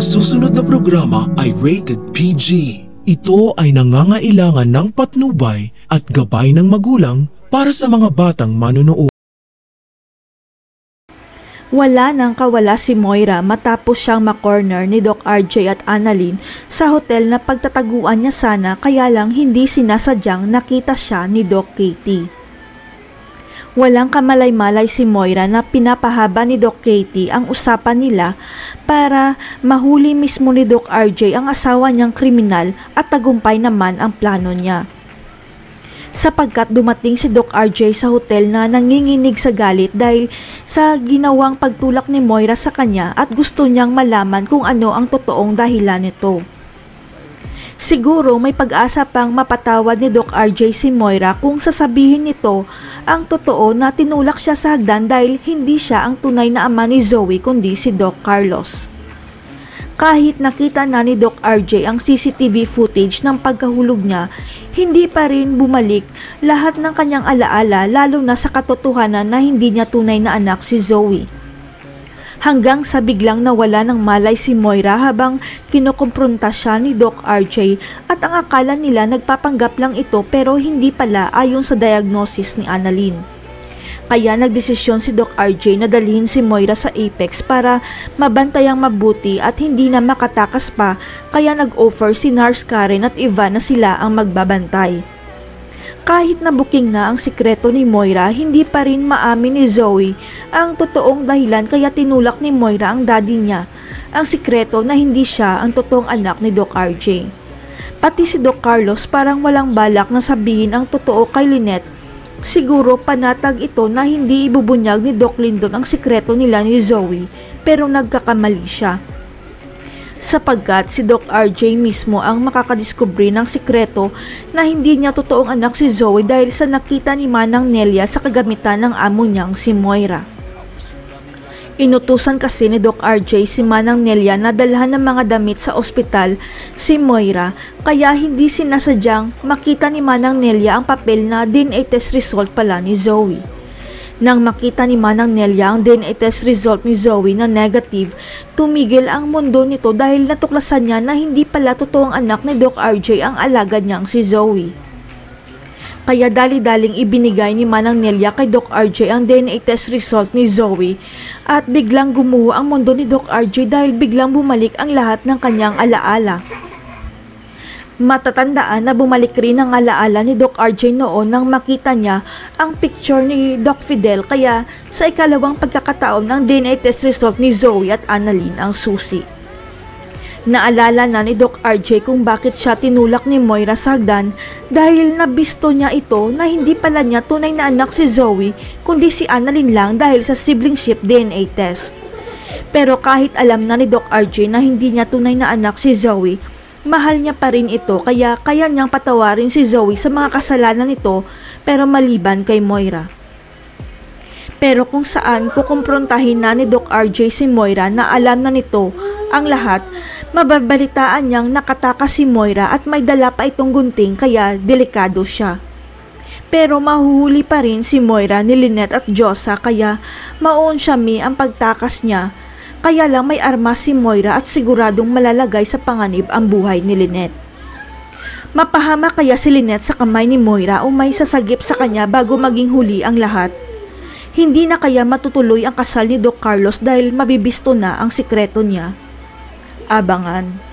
Ang susunod na programa ay rated PG. Ito ay nangangailangan ng patnubay at gabay ng magulang para sa mga batang manunood. Wala nang kawala si Moira matapos siyang makorner ni Doc RJ at Annalyn sa hotel na pagtataguan niya sana kaya lang hindi sinasadyang nakita siya ni Doc Katie. Walang kamalay-malay si Moira na pinapahaba ni Doc Katie ang usapan nila para mahuli mismo ni Doc RJ ang asawa niyang kriminal at tagumpay naman ang plano niya sapagkat dumating si Doc RJ sa hotel na nanginginig sa galit dahil sa ginawang pagtulak ni Moira sa kanya at gusto niyang malaman kung ano ang totoong dahilan nito. Siguro may pag-asa pang mapatawad ni Doc RJ si Moira kung sasabihin nito ang totoo na tinulak siya sa hagdan dahil hindi siya ang tunay na ama ni Zoe kundi si Doc Carlos. Kahit nakita na ni Doc RJ ang CCTV footage ng pagkahulog niya, hindi pa rin bumalik lahat ng kanyang alaala lalo na sa katotohanan na hindi niya tunay na anak si Zoe. Hanggang sa biglang nawala ng malay si Moira habang kinukumpronta siya ni Doc RJ at ang akala nila nagpapanggap lang ito pero hindi pala ayon sa diagnosis ni Annalyn. Kaya nagdesisyon si Doc RJ na dalhin si Moira sa Apex para mabantayang mabuti at hindi na makatakas pa kaya nag-offer si Nars Karen at Ivan na sila ang magbabantay. Kahit na booking na ang sikreto ni Moira, hindi pa rin maamin ni Zoe ang totoong dahilan kaya tinulak ni Moira ang daddy niya, ang sikreto na hindi siya ang totoong anak ni Doc RJ. Pati si Doc Carlos parang walang balak na sabihin ang totoo kay Lynette Siguro panatag ito na hindi ibubunyag ni Doc Lindon ang sikreto nila ni Zoe pero nagkakamali siya. Sapagkat si Doc RJ mismo ang makakadiskubre ng sikreto na hindi niya totoong anak si Zoe dahil sa nakita ni Manang Nelia sa kagamitan ng amo niyang si Moira. Inutusan kasi ni Doc RJ si Manang Nelia na dalhan ng mga damit sa ospital si Moira kaya hindi sinasadyang makita ni Manang Nelia ang papel na DNA test result pala ni Zoe. Nang makita ni Manang Nelia ang DNA test result ni Zoe na negative, tumigil ang mundo nito dahil natuklasan niya na hindi pala totoong anak ni Doc RJ ang alagad niyang si Zoe. Kaya dali-daling ibinigay ni Manang Nelia kay Doc RJ ang DNA test result ni Zoe at biglang gumuho ang mundo ni Doc RJ dahil biglang bumalik ang lahat ng kanyang alaala. Matatandaan na bumalik rin ang alaala ni Doc RJ noon nang makita niya ang picture ni Doc Fidel kaya sa ikalawang pagkakataon ng DNA test result ni Zoe at Annalyn ang susi. Naalala na ni Doc RJ kung bakit siya tinulak ni Moira Sagdan dahil nabisto niya ito na hindi pala niya tunay na anak si Zoe kundi si Annalyn lang dahil sa siblingship DNA test. Pero kahit alam na ni Doc RJ na hindi niya tunay na anak si Zoe, mahal niya pa rin ito kaya kaya niyang patawarin si Zoe sa mga kasalanan nito pero maliban kay Moira. Pero kung saan kukumprontahin na ni Doc RJ si Moira na alam na nito ang lahat, Mababalitaan niyang nakatakas si Moira at may dala pa itong gunting kaya delikado siya. Pero mahuhuli pa rin si Moira ni Lynette at Josa kaya maon siya mi ang pagtakas niya. Kaya lang may armas si Moira at siguradong malalagay sa panganib ang buhay ni Lynette. Mapahama kaya si Lynette sa kamay ni Moira o may sasagip sa kanya bago maging huli ang lahat. Hindi na kaya matutuloy ang kasal ni Doc Carlos dahil mabibisto na ang sikreto niya abangan